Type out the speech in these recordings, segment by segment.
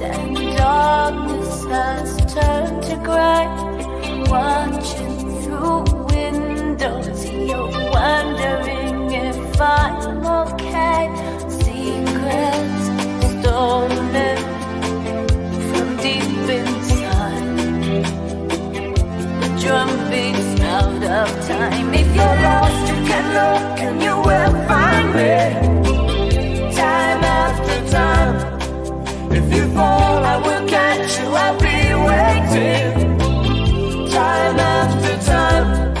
and darkness has turned to grey. Watching through windows, you're wondering if I'm okay. Secrets stolen from deep inside. The drum beats out of time. If you're lost, you can look and you will find me. Time after time time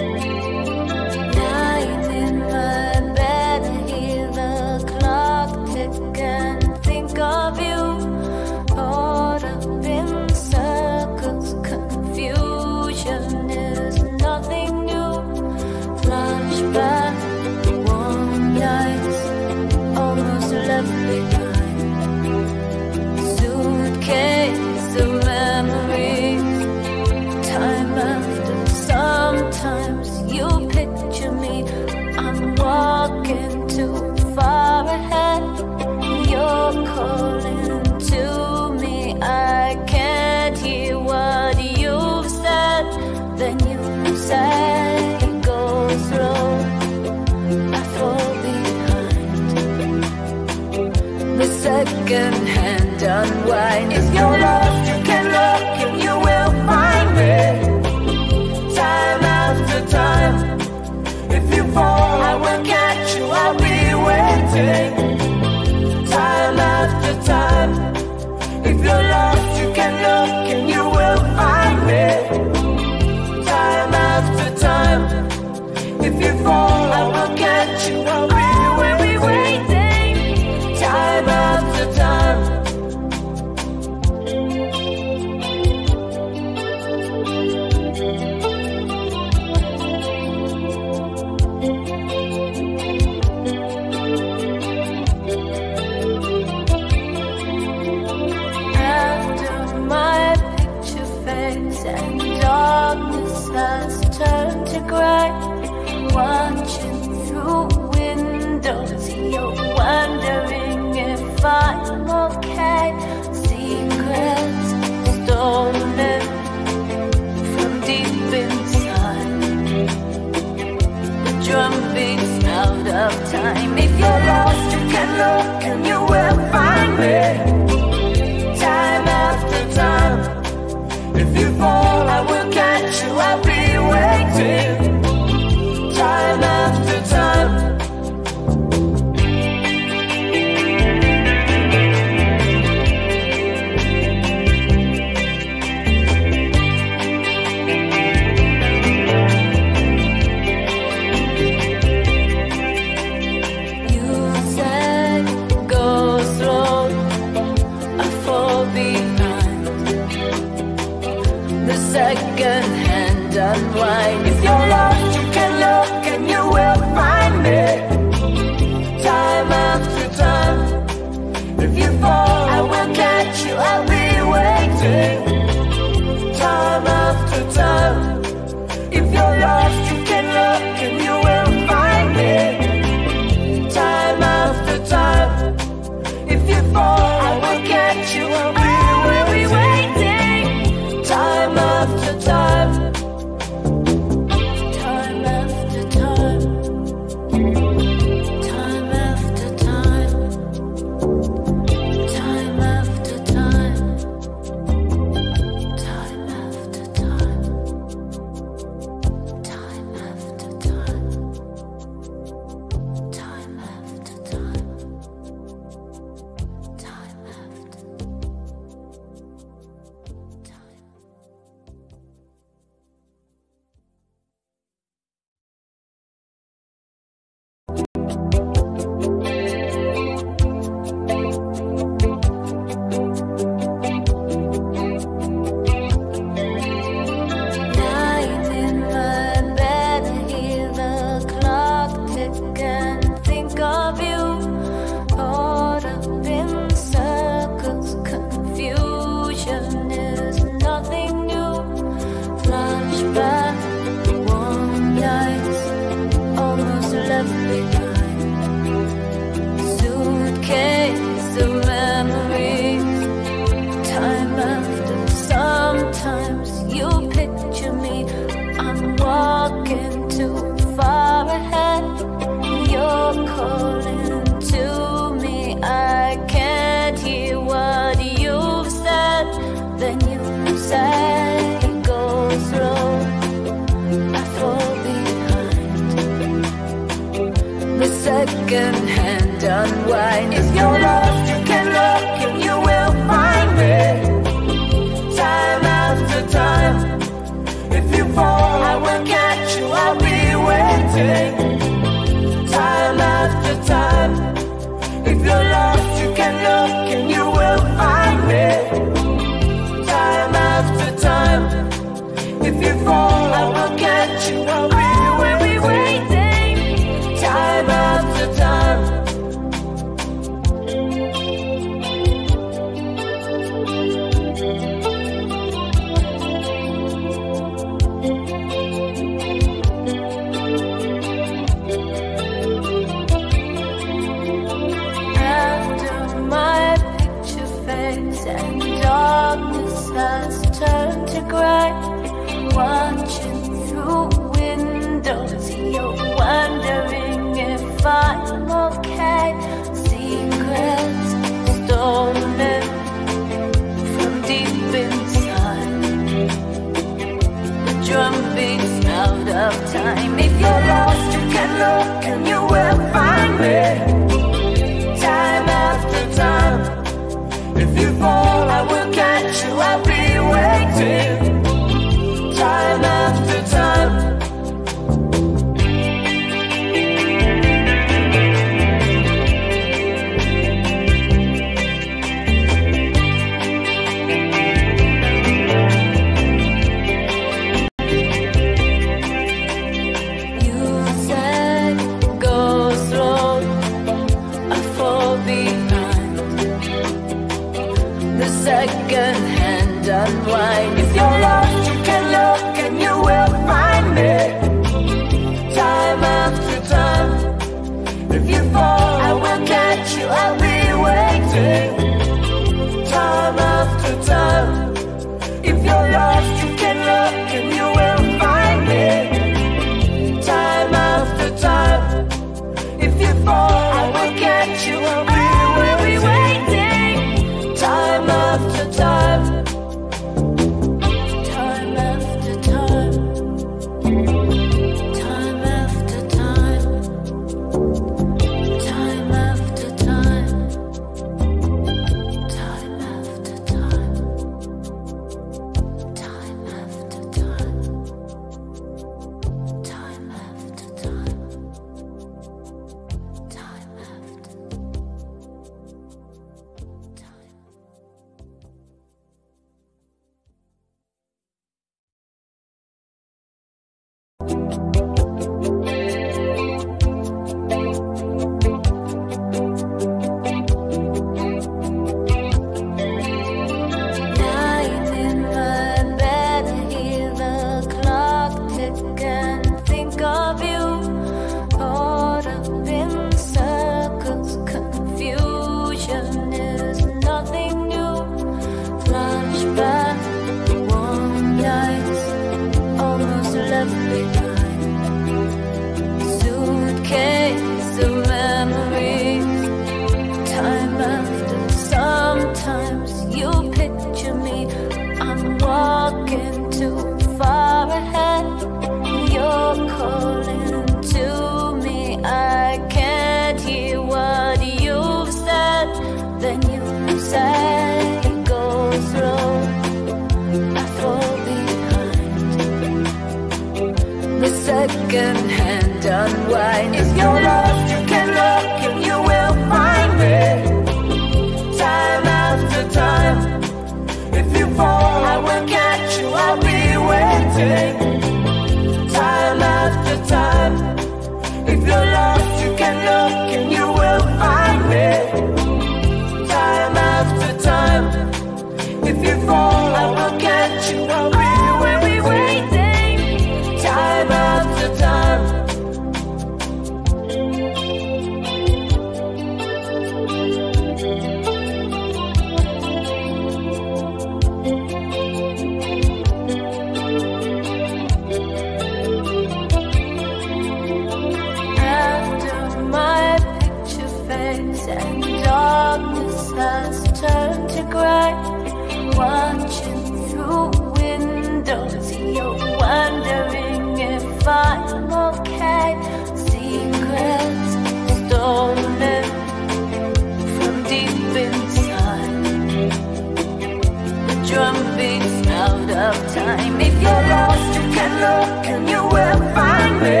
look and you will find me.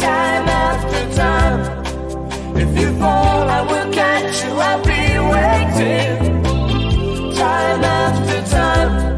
Time after time. If you fall, I will catch you. I'll be waiting. Time after time.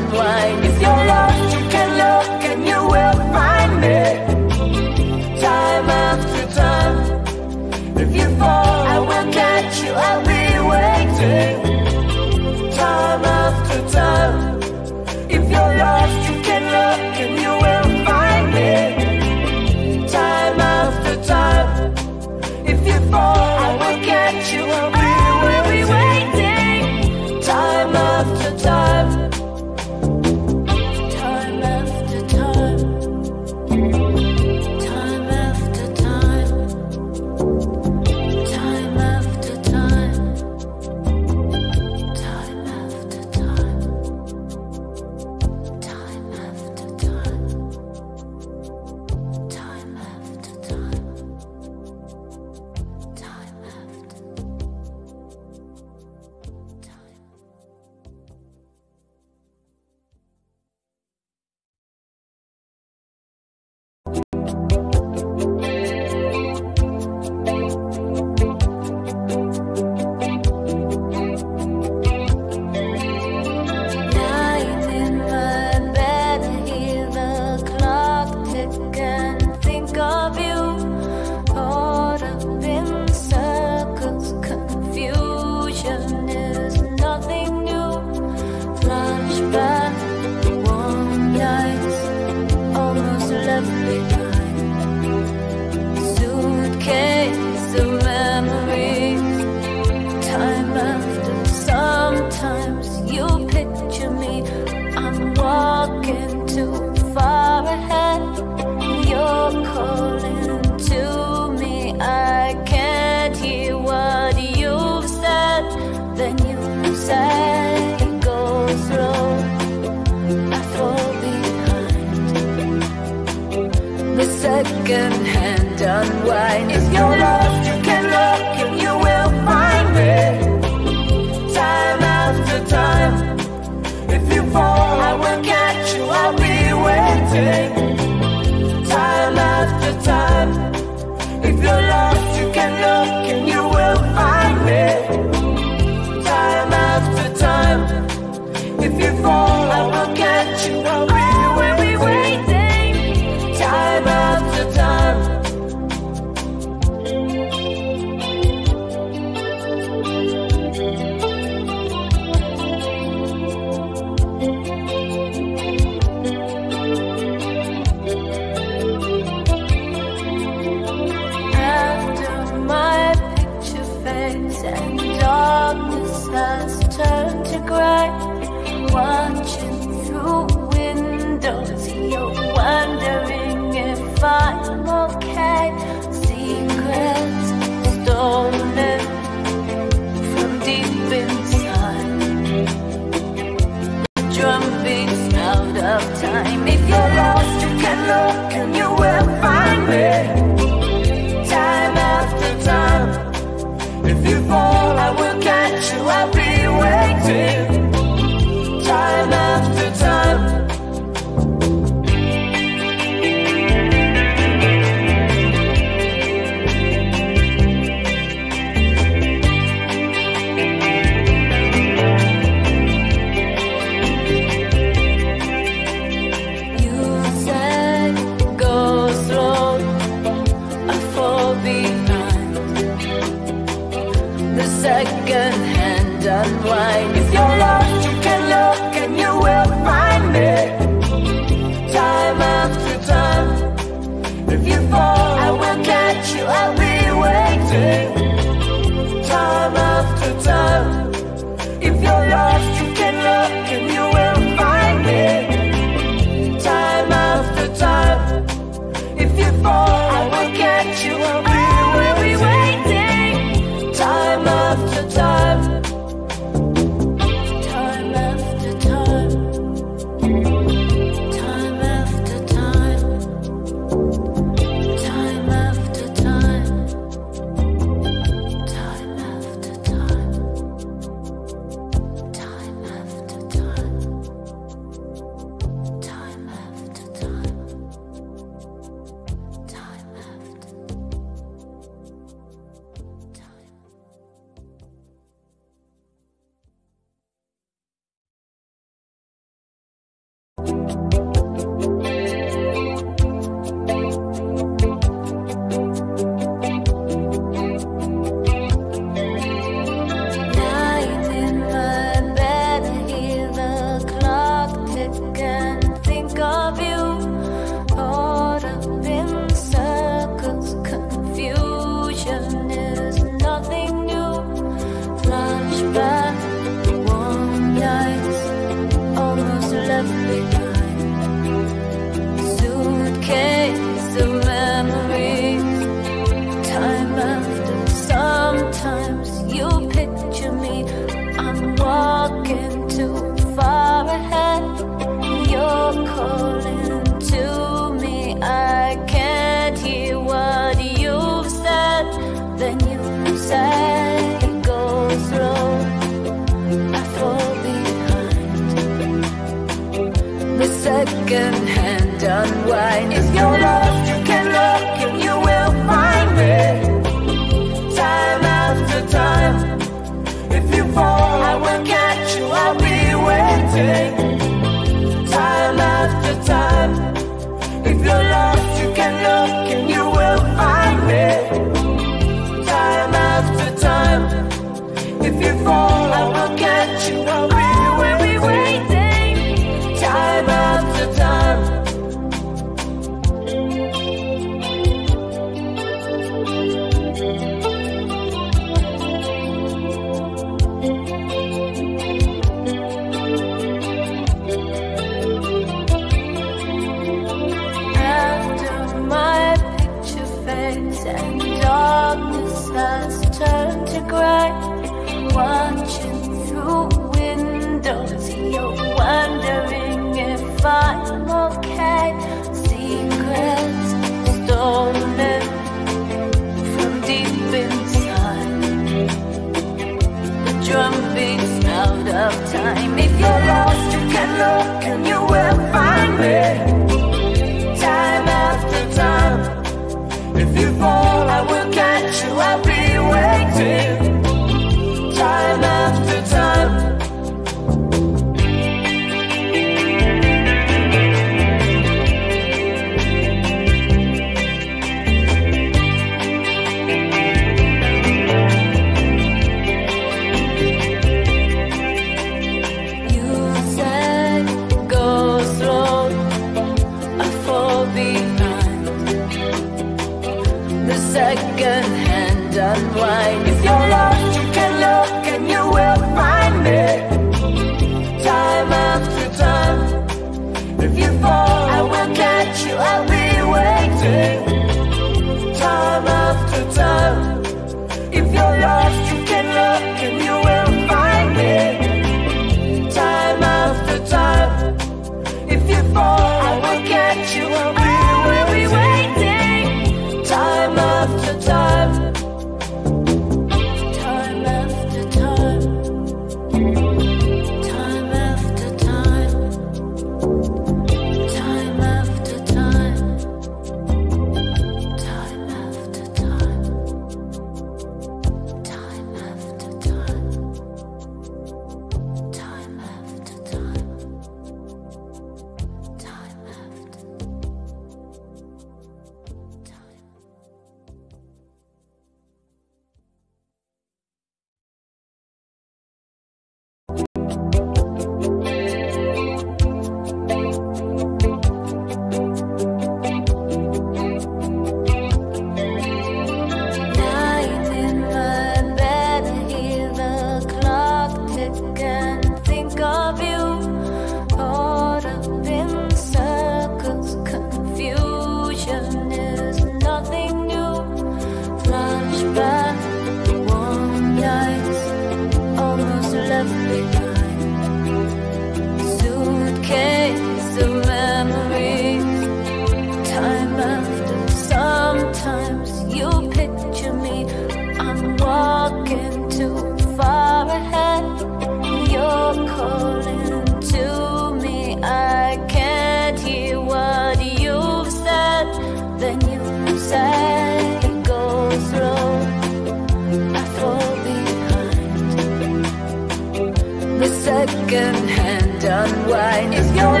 wine. If you're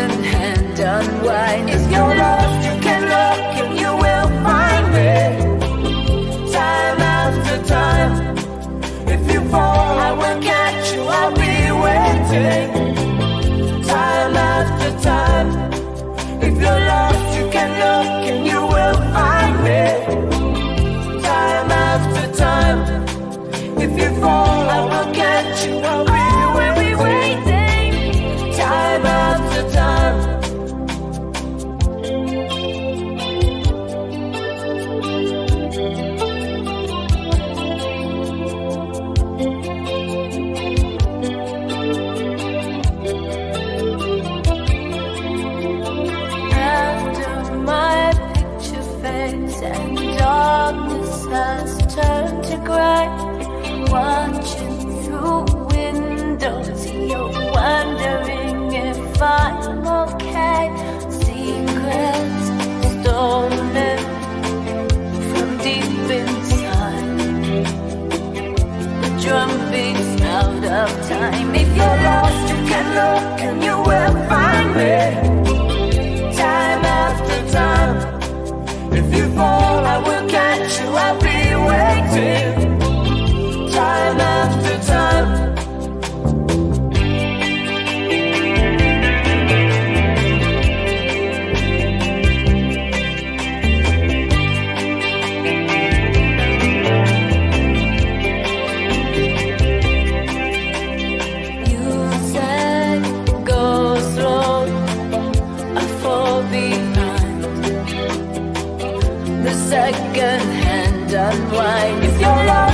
hand unwind. It's your fall, I will catch you. I'll be waiting. second hand unwind. If you're lost.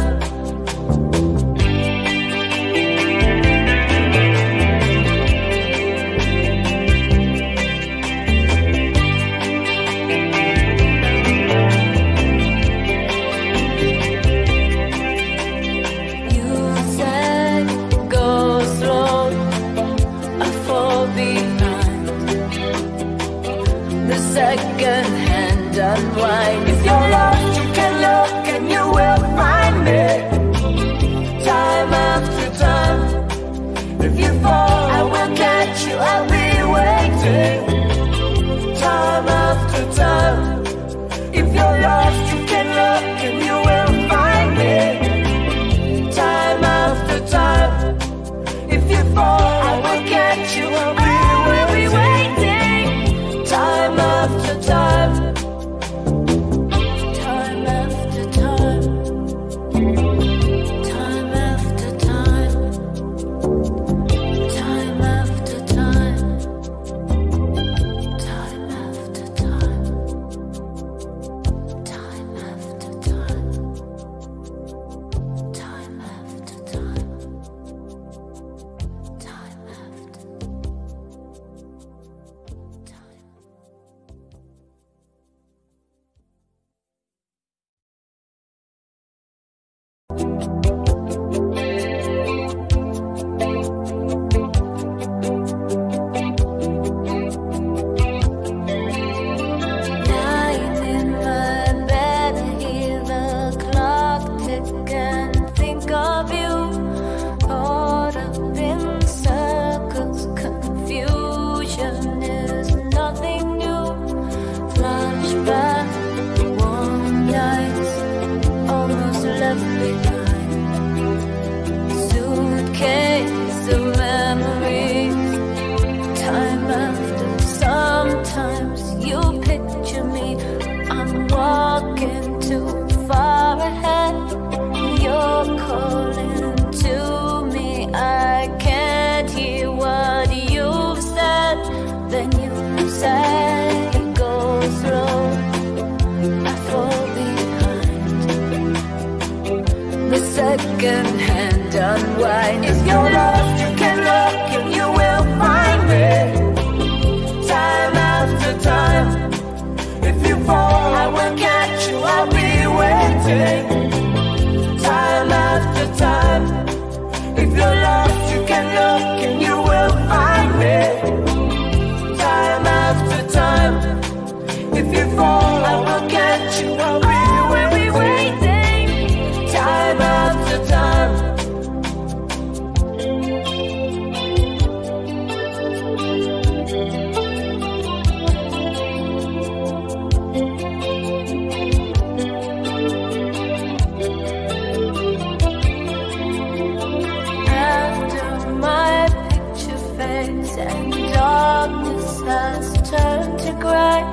and darkness has turned to grey.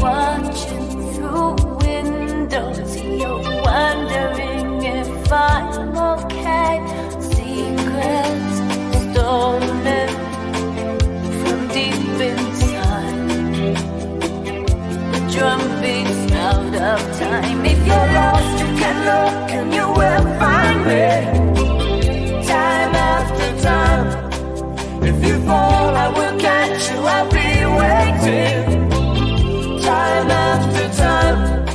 Watching through windows, you're wondering if I'm okay. Secrets stolen from deep inside. Drum beats out of time. If you're lost, you can look and you will find me. you fall, I will catch you. I'll be waiting time after time.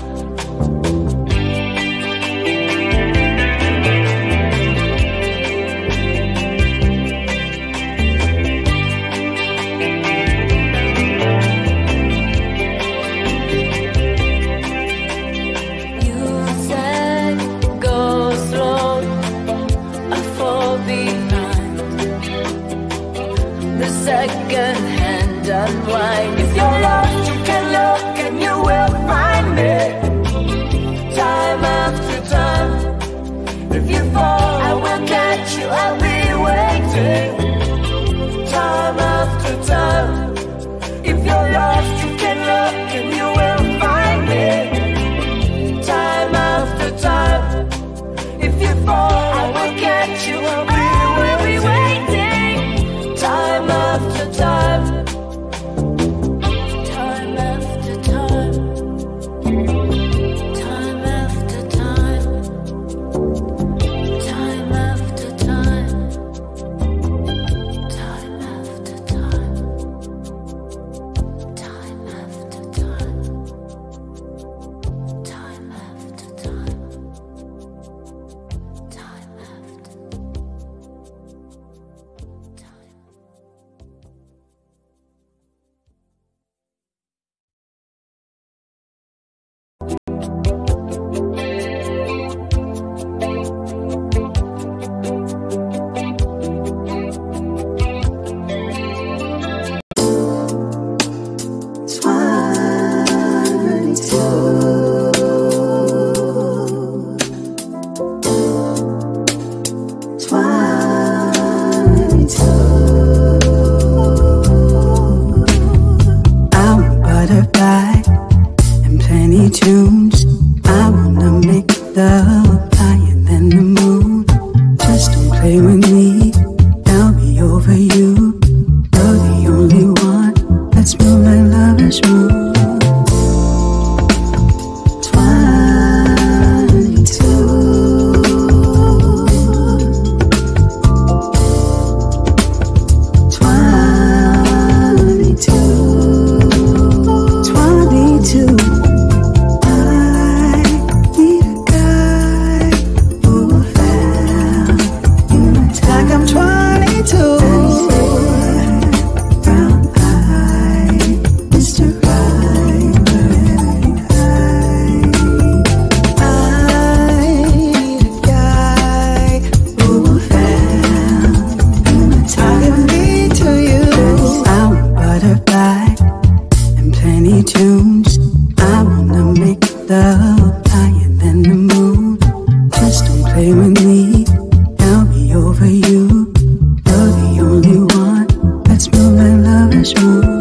as moon.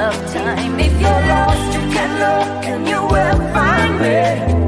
of time. If you're lost, you can look and you will find me.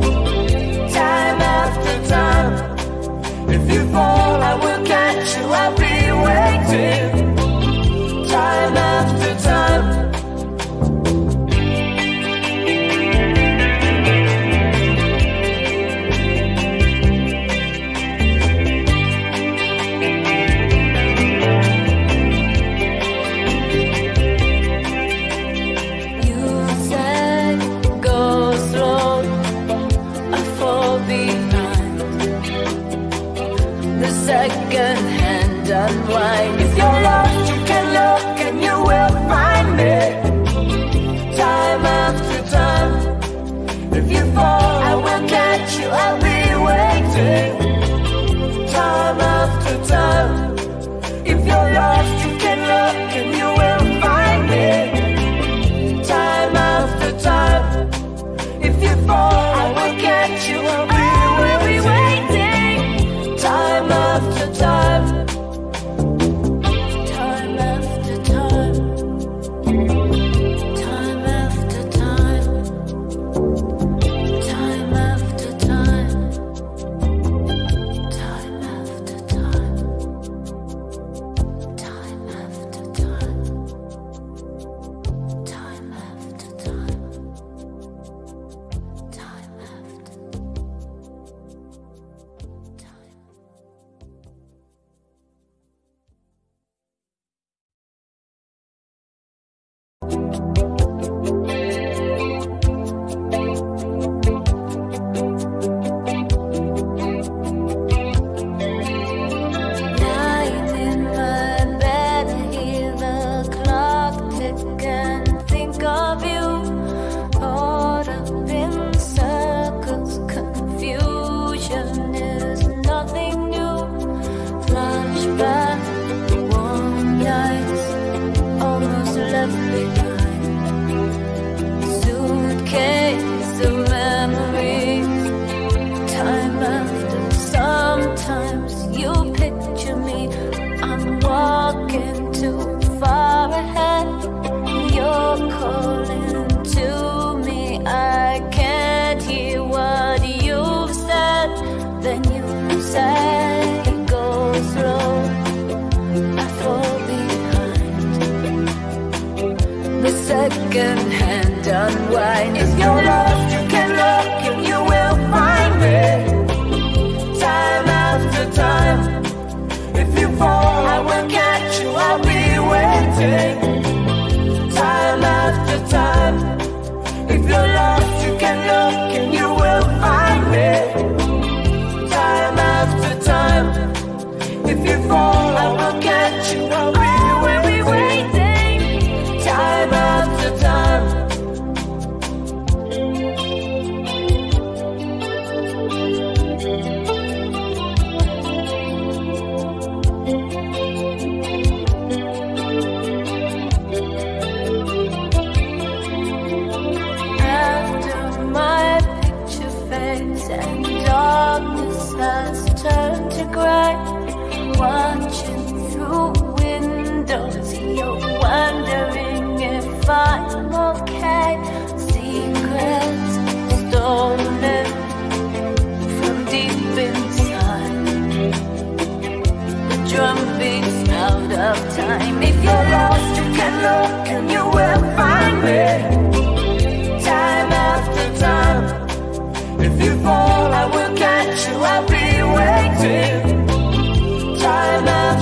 second hand unwind. fall, I will catch you. I'll be waiting. Time after